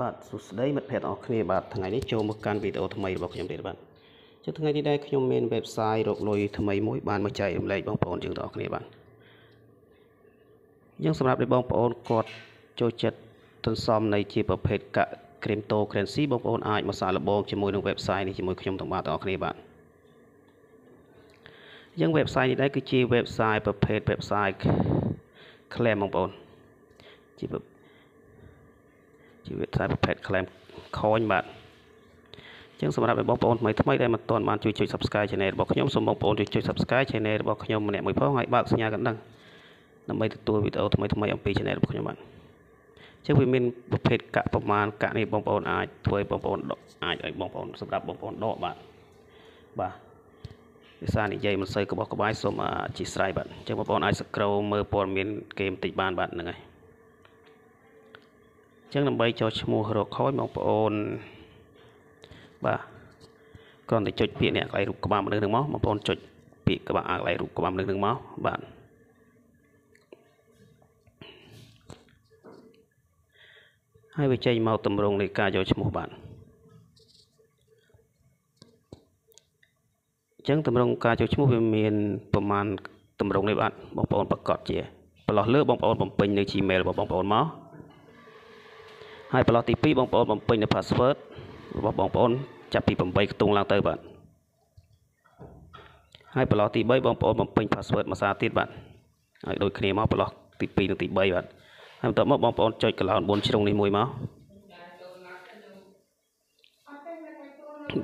បាទសួស្តីមិត្តភ័ក្តិអរគ្នាបាទថ្ងៃនេះចូលមកកាន់វីដេអូថ្មីរបស់ខ្ញុំទៀតបាទចុះថ្ងៃនេះដែរខ្ញុំមាន website រកលុយថ្មីមួយបានមកចែករំលែកបងប្អូនយើងទាំងអស់គ្នាបាទយើងសម្រាប់ឲ្យបងប្អូនគាត់ចូលចិត្តទន្សំនៃជាប្រភេទកាក់ cryptocurrency បងប្អូនអាចមកសាកល្បងជាមួយនឹង website នេះជាមួយខ្ញុំទាំងបាទទាំងអស់គ្នាបាទយើង website នេះដែរគឺជា website ប្រភេទ website claim បងប្អូនជា ជាវិទ្យាប្រភេទ claim coin បាទអញ្ចឹងសម្រាប់បងប្អូនថ្មីថ្មីដែលមិនទាន់បានជួយចុច Subscribe Channel របស់ខ្ញុំសូមបងប្អូនជួយចុច Subscribe Channel របស់ខ្ញុំម្នាក់មួយផងហើយបើកសញ្ញាកណ្ដឹងដើម្បីទទួលវីដេអូថ្មីថ្មីអំពី Channel របស់ខ្ញុំបាទអញ្ចឹងវាមានប្រភេទកាក់ប្រមាណកាក់នេះបងប្អូនអាចធ្វើឲ្យបងប្អូនដកអាចឲ្យបងប្អូនសម្រាប់បងប្អូនដកបាទបាទភាសានិយាយមិនសូវក្បោះក្បាយសូមអធិស្ឋានបាទអញ្ចឹងបងប្អូនអាច scroll មើលព័ត៌មានគេបន្តិចបានបាទហ្នឹងហើយ ចឹងដើម្បីចុះឈ្មោះរកខូចបងប្អូនបាទគ្រាន់តែចុចពាក្យនេះកន្លែងរូបក្បាលមនុស្សនឹងមកបងប្អូនចុចពាក្យកន្លែងរូបក្បាលមនុស្សនឹងមកបាទហើយវាចេញមកតម្រងនៃការយកឈ្មោះបាទអញ្ចឹងតម្រងការចូលឈ្មោះវាមានប្រមាណតម្រងនេះបាទបងប្អូនប្រកាសជាប្រឡោះលើបងប្អូនបំពេញនៅ Gmail របស់បងប្អូនមក ហើយប្រឡោះទី2បងប្អូនបំពេញនៅ password របស់បងប្អូនចាប់ពី8ខ្ទង់ឡើងទៅបាទហើយប្រឡោះទី3បងប្អូនបំពេញ password មួយសារទៀតបាទហើយដូចគ្នាមកប្រឡោះទី2និងទី3បាទហើយបន្ទាប់មកបងប្អូនចុចកន្លោន4ជ្រុងនេះមួយមក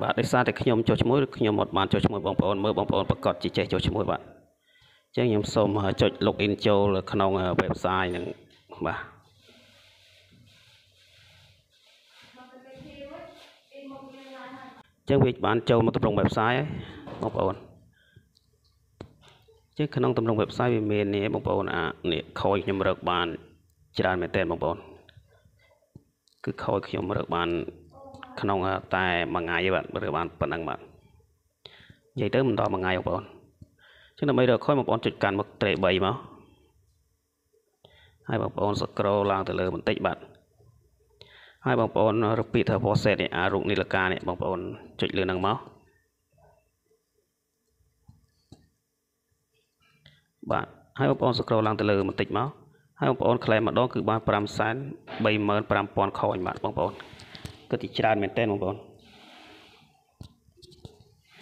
បាទដោយសារតែខ្ញុំចុះឈ្មោះឬខ្ញុំអត់បានចុះឈ្មោះបងប្អូនមើលបងប្អូនប្រកាសជាចេះចុះឈ្មោះបាទអញ្ចឹងខ្ញុំសូមចុច login ចូលក្នុង website នឹងបាទ ចឹងវាបានចូលមកទម្រង់ website ហើយបងប្អូនចឹងក្នុងទម្រង់ website វាមាននេះបងប្អូនអានេះខូចខ្ញុំរកបាន ច្រើនមែនទែនបងប្អូនគឺខូចខ្ញុំរកបាន ក្នុងតែមួយថ្ងៃបាទរកបានប៉ុណ្ណឹងបាទនិយាយទៅមិនដល់មួយថ្ងៃបងប្អូនចឹងដើម្បីរកខូចបងប្អូនចុចកាន់មុខត្រេ3មកហើយបងប្អូន scroll ឡើងទៅលើបន្តិចបាទ ហើយបងប្អូនរកពាក្យថា process នេះអារូបនីលកានេះបងប្អូនចុចលើហ្នឹងមកបាទហើយបងប្អូន scroll ឡើងទៅលើបន្តិចមកហើយបងប្អូន claim ម្ដងគឺបាន5សែន35000ខូនបាទបងប្អូនគឺទីច្រើនមែនទែនបងប្អូន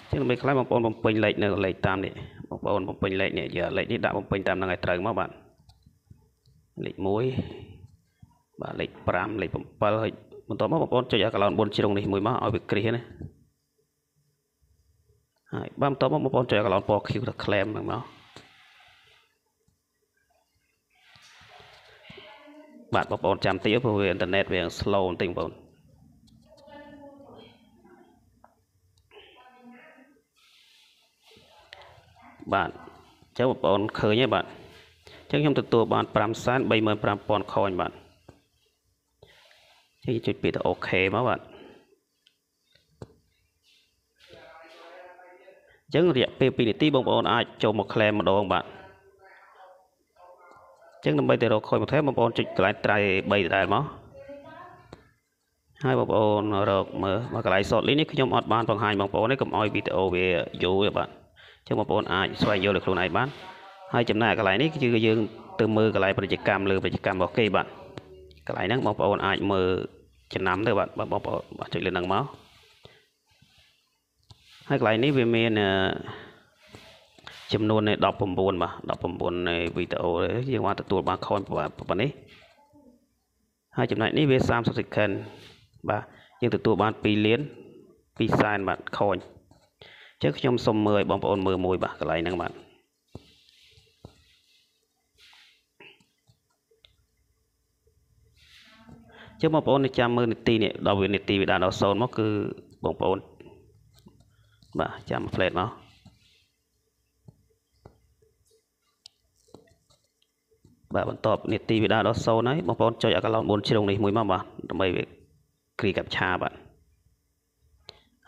ជាងដើម្បី claim បងប្អូនបំពេញលេខនៅលេខតាមនេះបងប្អូនបំពេញលេខនេះយកលេខនេះដាក់បំពេញតាមហ្នឹងឲ្យត្រូវមកបាទលេខ1 បាទលេខ5លេខ7ហើយបន្ទាប់មកបងប្អូនចុចអាកឡោន4ជ្រុងនេះមួយមកឲ្យវាគ្រីសណាហើយបាទបន្ទាប់មកបងប្អូនចុចអាកឡោនពណ៌ Q ទៅ claim ហ្នឹងមកបាទបងប្អូនចាំតិចព្រោះវាអ៊ីនធឺណិតវា slow បន្តិចបងប្អូនបាទអញ្ចឹងបងប្អូនឃើញទេបាទអញ្ចឹងខ្ញុំទទួលបាន535,000ខូនបាទ ហើយចុចពាក្យទៅអូខេមកបាទអញ្ចឹងរយៈពេល2នាទីបងប្អូនអាចចូលមក claim ម្ដងបាទអញ្ចឹងដើម្បីទៅរកខុយបន្ថែមបងប្អូនចុចកន្លែងត្រៃ3ដដែលមកហើយបងប្អូនរកមើលមកកន្លែង short link នេះខ្ញុំអត់បានបង្ហាញបងប្អូនទេកុំឲ្យវីដេអូវាយូរទេបាទអញ្ចឹងបងប្អូនអាចស្វែងយល់លើខ្លួនឯងបានហើយចំណាយកន្លែងនេះគឺយើងទៅមើលកន្លែងប្រជាកម្មលើប្រជាកម្មរបស់គេបាទ កន្លែងហ្នឹងបងប្អូនអាចមើលចំណាំទៅបាទបងប្អូនចុចលើហ្នឹងមកហើយកន្លែងនេះវាមានចំនួននៃ19បាទ19នៃវីដេអូយើងបានទទួលបានខូនប៉ុណ្នេះហើយចំណែកនេះវា30 second បាទយើងទទួលបាន2លាន2សែនបាទខូនអញ្ចឹងខ្ញុំសុំមើលឲ្យបងប្អូនមើលមួយបាទកន្លែងហ្នឹងបាទ ចឹងបងប្អូនចាំមើលនីតិនេះដល់វានីតិវាដាក់ដល់0មកគឺបងប្អូនបាទចាំផ្លេតមកបាទបន្ទាប់នីតិវាដាក់ដល់0ហើយបងប្អូនចុចអាកឡោន4ជ្រុងនេះមួយមកបាទដើម្បីវាគ្រីកាប់ឆាបាទ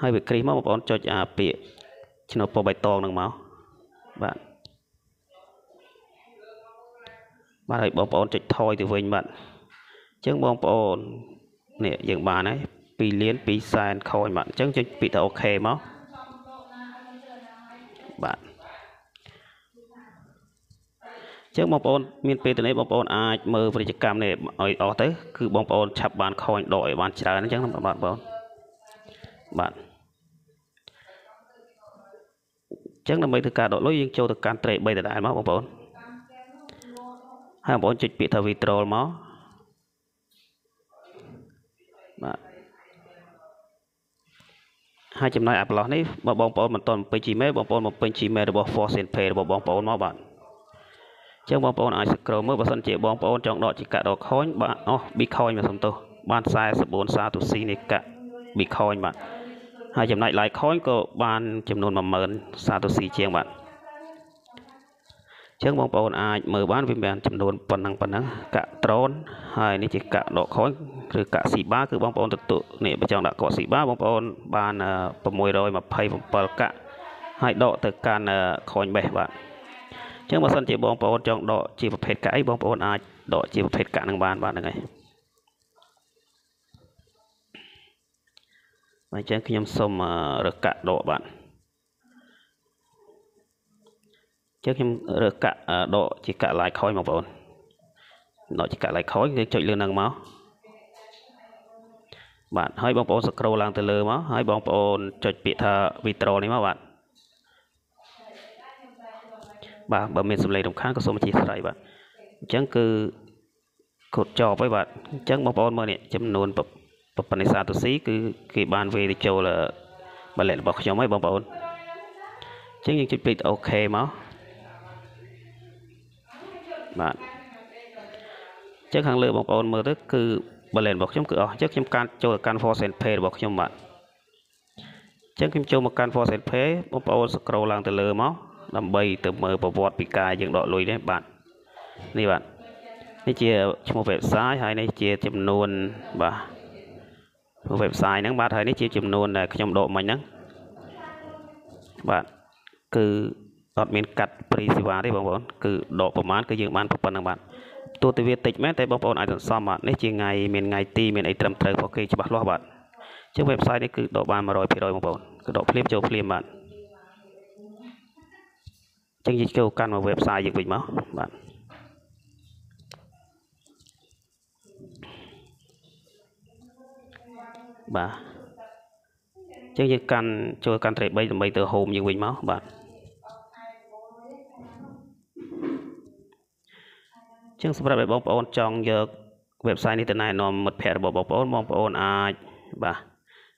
ហើយវាគ្រីសមកបងប្អូនចុចអាពាក្យឆ្នោតពណ៌បៃតងនឹងមកបាទបាទហើយបងប្អូនចុចថយទៅវិញបាទ ចឹងបងប្អូននេះយើងបានហើយ2លាន2សែនខូនបាទអញ្ចឹងចុចពាក្យថាអូខេមកបាទចឹងបងប្អូនមានពេលទៅនេះបងប្អូនអាចមើលពាណិជ្ជកម្មនេះឲ្យអស់ទៅគឺបងប្អូនឆាប់បានខូនដកឲ្យបានច្រើនអញ្ចឹងបាទបងប្អូនបាទចឹងដើម្បីធ្វើការដកលុយយើងចូលទៅកាន់ trade 3ដដែលមកបងប្អូនហើយបងប្អូនចុចពាក្យថា withdrawal មក បាទហើយចំណុច upload នេះបើបងប្អូនមិនទាន់បំពេញ Gmail បងប្អូនបំពេញ Gmail របស់ Force Pay របស់បងប្អូនមកបាទចឹងបងប្អូនអាច scroll មើលបើសិនជាបងប្អូនចង់ដកជាកាក់ដក coin បាទអស់ Bitcoin មកសំទោសបាន44សាទូស៊ីនៃកាក់ Bitcoin បាទហើយចំណុច Litecoin ក៏បានចំនួន10000សាទូស៊ីជាងបាទ ចឹងបងប្អូនអាចមើលបានវាមានចំនួនប៉ុណ្ណឹងប៉ុណ្ណឹងកាក់ដ្រូនហើយនេះជាកាក់ដកខូនឬកាក់ស៊ីបាគឺបងប្អូនទទួលនេះបើចង់ដាក់កក់ស៊ីបាបងប្អូនបាន627កាក់ហើយដកទៅកាន់ខូនបេះបាទចឹងបើសិនជាបងប្អូនចង់ដកជាប្រភេទកាក់អីបងប្អូនអាចដកជាប្រភេទកាក់នឹងបានបាទហ្នឹងហើយបាទអញ្ចឹងខ្ញុំសូមរើសកាក់ដកបាទ ចឹងខ្ញុំរើសកាក់ដកជាកាក់ like ខ້ອຍបងប្អូនដកជាកាក់ like ខ້ອຍគឺចុចលើនឹងមកបាទហើយបងប្អូន scroll ឡើងទៅលើមកហើយបងប្អូនចុចពាក្យថា withdraw នេះមកបាទបាទបើមានសម្លេងរំខានក៏សូមអធិស្ឋានបាទអញ្ចឹងគឺកូដចប់ហើយបាទអញ្ចឹងបងប្អូនមើលនេះចំនួនប្រព័ន្ធនេសាទទូស៊ីគឺគេបានវេទៅចូលបាលិតរបស់ខ្ញុំហើយបងប្អូនអញ្ចឹងយើងចុចពេកអូខេមក បាទអញ្ចឹងខាងលើបងប្អូនមើលទៅគឺ balance របស់ខ្ញុំគឺអស់អញ្ចឹងខ្ញុំកាន់ចូលទៅកាន់ force and pay របស់ខ្ញុំបាទអញ្ចឹងខ្ញុំចូលមកកាន់ force and pay បងប្អូន scroll ឡើងទៅលើមកដើម្បីទៅមើលប្រវត្តិពីការយើងដកលុយនេះបាទនេះបាទនេះជាឈ្មោះ website ហើយនេះជាចំនួនបាទ website ហ្នឹងបាទហើយនេះជាចំនួនដែលខ្ញុំដកមិញហ្នឹងបាទគឺ អត់មានកាត់ព្រីសេវាទេបងប្អូនគឺដកប្រមាណគឺយើងបានប៉ុណ្្នឹងបាទទោះតែវាតិចមែនតែបងប្អូនអាចសន្សំបាទនេះជាថ្ងៃមានថ្ងៃទីមានអីត្រឹមត្រូវរបស់គេច្បាស់លាស់បាទជាង website នេះគឺដកបាន100%បងប្អូនគឺដកភ្លាមចូលភ្លាមបាទចឹងយើងចូលកាន់មក website យើងវិញមកបាទបាទចឹងយើងកាន់ចូលកាន់ trade 3ដើម្បីទៅ home យើងវិញមកបាទ ចឹងសម្រាប់ឲ្យបងប្អូនចង់យក website នេះទៅណែនាំមិត្តភ័ក្តិរបស់បងប្អូនបងប្អូនអាចបាទ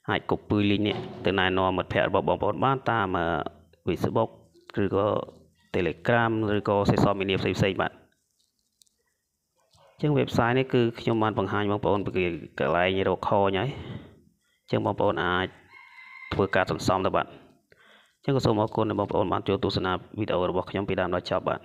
អាច copy link នេះទៅណែនាំមិត្តភ័ក្តិរបស់បងប្អូនបានតាម Facebook ឬក៏ Telegram ឬក៏ social media ផ្សេងៗបាទចឹង website នេះគឺខ្ញុំបានបង្ហាញបងប្អូនពីកន្លែងរកខញហើយចឹងបងប្អូនអាចធ្វើការសន្សំទៅបាទចឹងក៏សូមអរគុណដល់បងប្អូនបានចូលទស្សនាវីដេអូរបស់ខ្ញុំពីដើមដល់ចប់បាទ